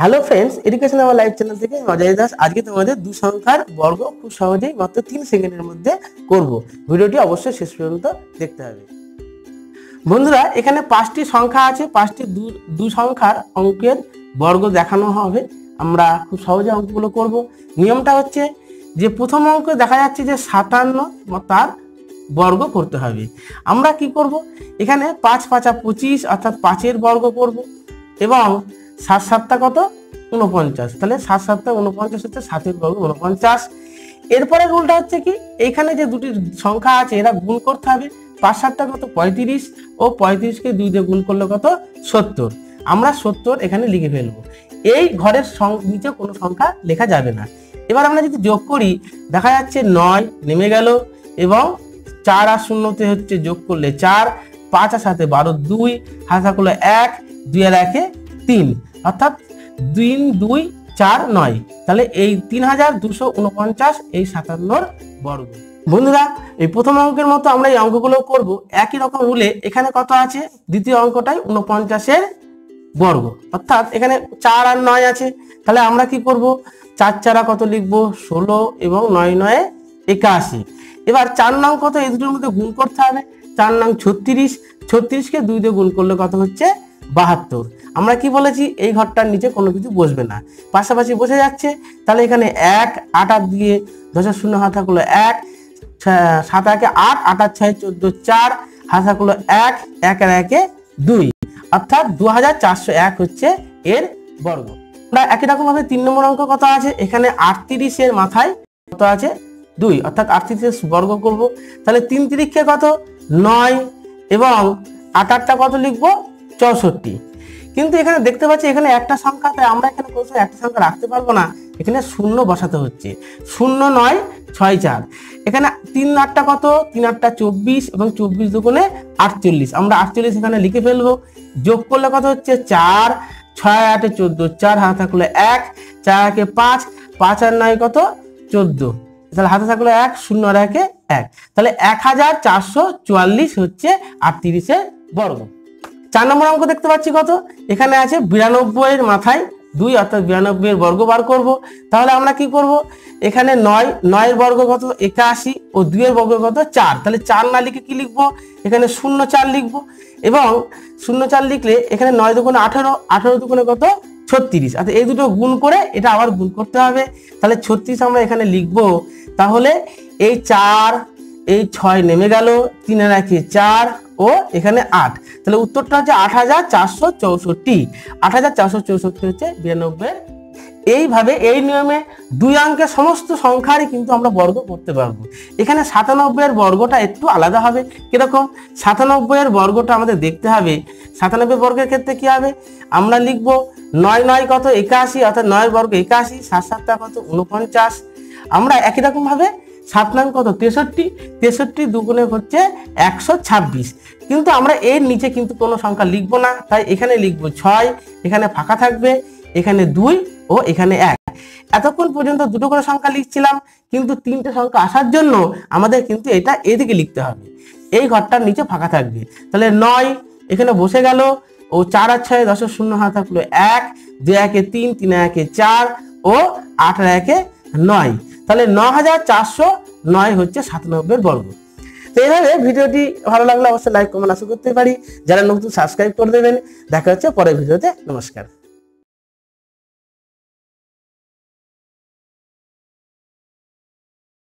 Hello friends education আমার live channel থেকে অজয় দাস। আজকে তোমাদের দু সংখ্যার বর্গ খুব সহজেই মাত্র তিন সেকেন্ডের মধ্যে করব। ভিডিওটি অবশ্যই শেষ পর্যন্ত দেখতে হবে। বন্ধুরা, এখানে পাঁচটি সংখ্যা আছে, পাঁচটি দু সংখ্যার অঙ্কের বর্গ দেখানো হবে। আমরা খুব সহজে অঙ্কগুলো করব। নিয়মটা হচ্ছে যে প্রথম অঙ্ক দেখা যাচ্ছে যে সাতান্ন তার বর্গ করতে হবে। আমরা কি করব? এখানে পাঁচ পাঁচা পঁচিশ অর্থাৎ পাঁচের বর্গ করব। এবং সাত সাতটা কত? উনপঞ্চাশ তাহলে সাত সাতটা উনপঞ্চাশ হচ্ছে সাতের বর্গ উনপঞ্চাশ এরপরে রুলটা হচ্ছে কি? এখানে যে দুটি সংখ্যা আছে, এরা গুণ করতে হবে। পাঁচ সাতটা কত? পঁয়ত্রিশ। ও পঁয়ত্রিশকে দুই দিয়ে গুণ করলে কত? সত্তর। আমরা সত্তর এখানে লিখে ফেলব। এই ঘরের নিচে কোনো সংখ্যা লেখা যাবে না। এবার আমরা যদি যোগ করি, দেখা যাচ্ছে নয় নেমে গেল এবং চার আর শূন্যতে হচ্ছে যোগ করলে চার, পাঁচ আর সাথে বারো দুই হাসা করলে এক দুই আর একে তিন, অর্থাৎ তিন দুই, চার, নয়। তাহলে এই তিন হাজার দুশো উনপঞ্চাশ, এই সাতান্নর বর্গ। বন্ধুরা, এই প্রথম অঙ্কের মতো আমরা এই অঙ্কগুলো করব। একই রকম রুলে এখানে কত আছে? দ্বিতীয় অঙ্কটাই উনপঞ্চাশের বর্গ। অর্থাৎ এখানে চার আর নয় আছে। তাহলে আমরা কি করব? চার চারা কত লিখব? ষোলো এবং নয়, নয়ে, একাশি। এবার চার নং কত? এই দুটোর মধ্যে গুণ করতে হবে। চার নং ছত্রিশ। ছত্রিশকে দুই দিয়ে গুণ করলে কত হচ্ছে? বাহাত্তর। আমরা কি বলেছি? এই ঘরটার নিচে কোনো কিছু বসবে না। পাশাপাশি বসে যাচ্ছে। তাহলে এখানে এক, আট আট দিয়ে দশের শূন্য হাতা করল এক সাত একে আট আট আর ছয় চোদ্দ চার হাসা করল এক এক আর একে দুই। অর্থাৎ দু হাজার চারশো এক হচ্ছে এর বর্গ। আমরা একই রকমভাবে তিন নম্বর অঙ্ক কত আছে? এখানে আটত্রিশের মাথায় কত আছে? দুই। অর্থাৎ আটত্রিশের বর্গ করব। তাহলে তিন তিরিখে কত? নয়। এবং আট আটটা কত লিখব? চৌষট্টি। কিন্তু এখানে দেখতে পাচ্ছি এখানে একটা সংখ্যা, তাই আমরা এখানে কোনো একটা সংখ্যা রাখতে পারব না। এখানে শূন্য বসাতে হচ্ছে। শূন্য নয়, ছয় চার। এখানে তিন আটটা কত? তিন আটটা চব্বিশ এবং চব্বিশ দুগুণে আটচল্লিশ। আমরা আটচল্লিশ এখানে লিখে ফেলব। যোগ করলে কত হচ্ছে? চার। ছয় আটে চোদ্দ। চার হাতে থাকল এক। চার একে পাঁচ। পাঁচ আর নয় কত? চোদ্দ। তাহলে হাতে থাকল এক, শূন্য আর একে এক। তাহলে এক হাজার চারশো চুয়াল্লিশ হচ্ছে আটত্রিশের বর্গ। চার নম্বর অঙ্ক দেখতে পাচ্ছি কত? এখানে আছে বিরানব্বই এর মাথায় দুই, অর্থাৎ বিরানব্বই এর বর্গ বার করব। তাহলে আমরা কি করব? এখানে নয়, নয়ের বর্গ কত? একাশি ও দুইয়ের বর্গ কত? চার। তাহলে চার না লিখে কি লিখব? এখানে শূন্য চার লিখব। এবং শূন্য চার লিখলে এখানে নয় দুগুণে আঠেরো আঠেরো দুগুণে কত? ছত্রিশ। অর্থাৎ এই দুটো গুণ করে এটা আবার গুণ করতে হবে। তাহলে ছত্রিশ আমরা এখানে লিখব। তাহলে এই চার, এই ছয় নেমে গেল। তিনের একে চার ও এখানে আট। তাহলে উত্তরটা হচ্ছে আট হাজার চারশো চৌষট্টি। আট হাজার চারশো চৌষট্টি হচ্ছে বিরানব্বই এইভাবে এই নিয়মে দুই অঙ্কের সমস্ত সংখ্যারই কিন্তু আমরা বর্গ করতে পারব। এখানে সাতানব্বই এর বর্গটা একটু আলাদা হবে। কীরকম? সাতানব্বই এর বর্গটা আমাদের দেখতে হবে। সাতানব্বই বর্গের ক্ষেত্রে কি হবে? আমরা লিখব নয় নয় কত একাশি, অর্থাৎ নয় বর্গ একাশি, সাত সাতটা কত উনপঞ্চাশ আমরা একই রকম ভাবে সাত নং কত? তেষট্টি? তেষট্টি দুগুণে হচ্ছে একশো ছাব্বিশ। কিন্তু আমরা এর নিচে কিন্তু কোনো সংখ্যা লিখব না, তাই এখানে লিখব ছয়, এখানে ফাঁকা থাকবে, এখানে দুই ও এখানে এক। এতক্ষণ পর্যন্ত দুটো করে সংখ্যা লিখছিলাম, কিন্তু তিনটে সংখ্যা আসার জন্য আমাদের কিন্তু এটা এদিকে লিখতে হবে। এই ঘরটার নিচে ফাঁকা থাকবে। তাহলে নয়, এখানে বসে গেল, ও চার আর ছয় দশের শূন্য হাত থাকল এক, দুই একে তিন তিন একে চার ও আট একে নয়। তাহলে ন হাজার চারশো নয় হচ্ছে সাতানব্বই বর্গ। তো এইভাবে ভিডিওটি ভালো লাগলে অবশ্যই লাইক কমেন্ট আশা করতে পারি। যারা নতুন সাবস্ক্রাইব করে দেবেন। দেখা হচ্ছে পরের ভিডিওতে। নমস্কার।